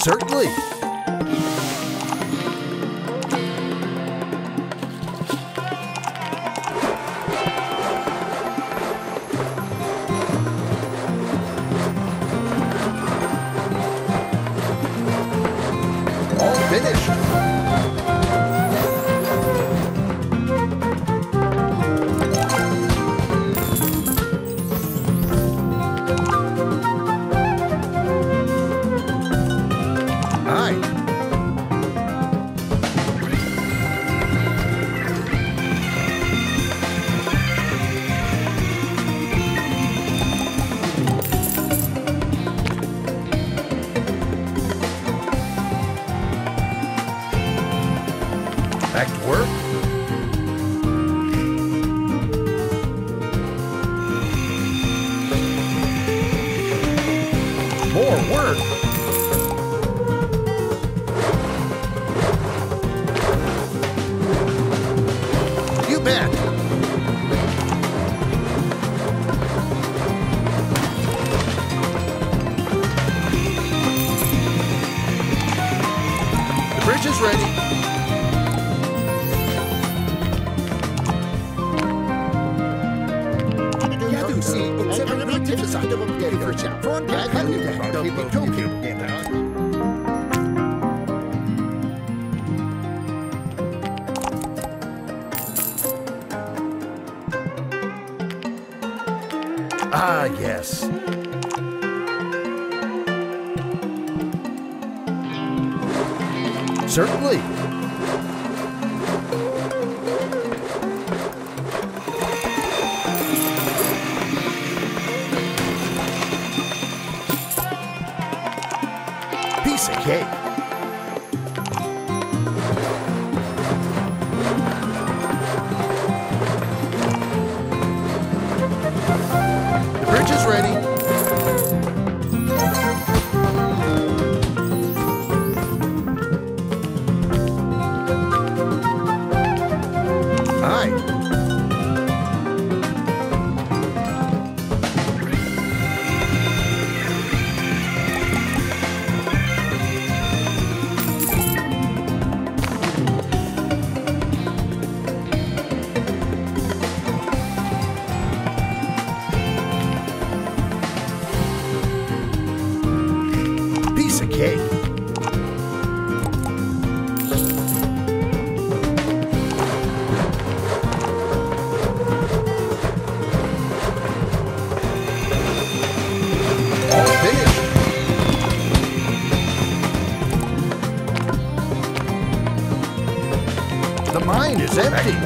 Certainly. All finished. Work. Me faire ça. Från det kan du det. Det. Ah, yes. Certainly. Cake. The bridge is ready. Aye. Is empty.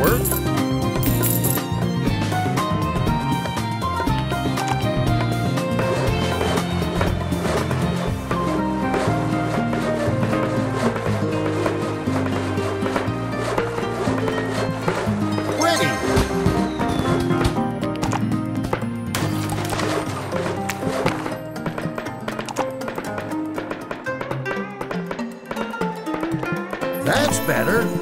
That's better.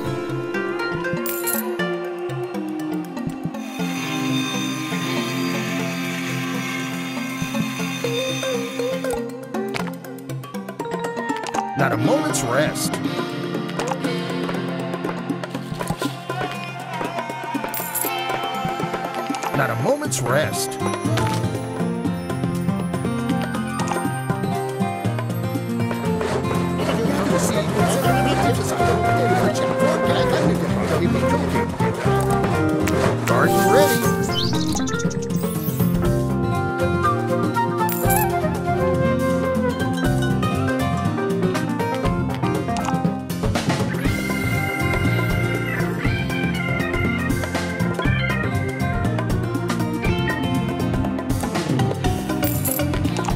Moment's rest. Not a moment's rest.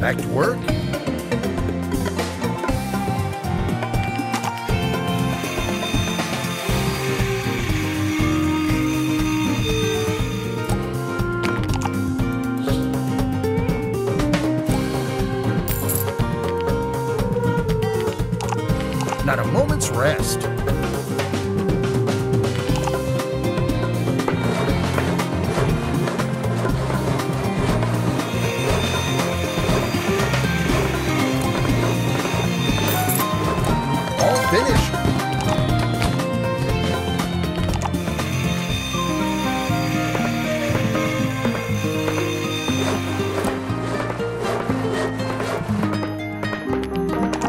Back to work.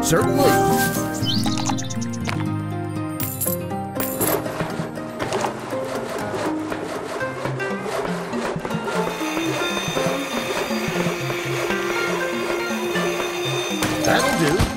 Certainly. That'll do.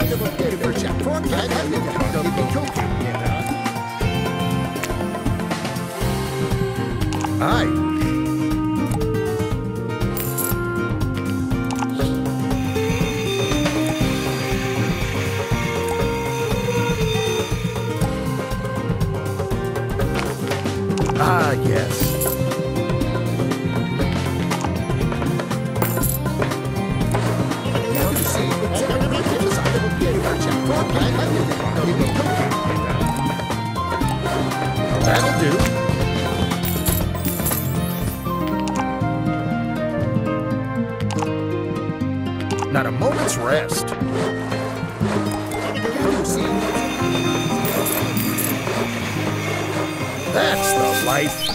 observe magnificent. For chap, for bad handicap. Don't be talking. Aye. Ah, yes. Not a moment's rest. That's the life.